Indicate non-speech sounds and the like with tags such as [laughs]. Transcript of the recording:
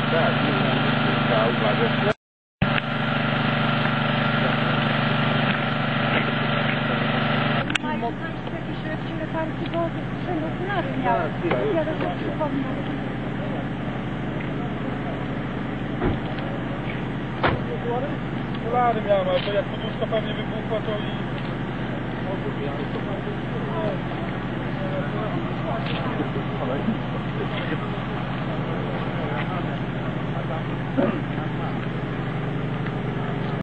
Tak, tak. Macie Państwo jakieś lekarki, bo trzeba okulary miałem. Ja. Okulary miałem, ale to jak poduszka pewnie wybuchła, to i... Thank [laughs] you.